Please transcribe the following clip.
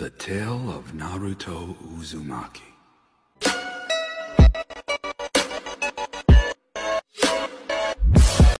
The Tale of Naruto Uzumaki.